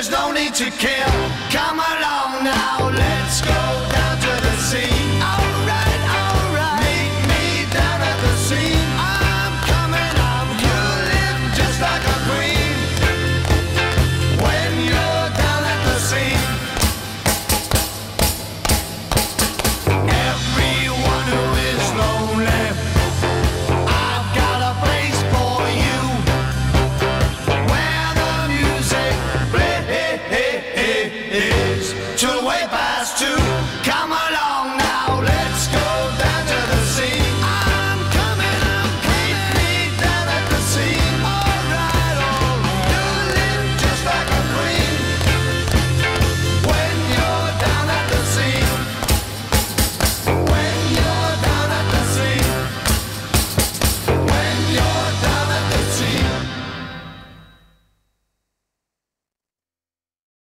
there's no need to care. Come on.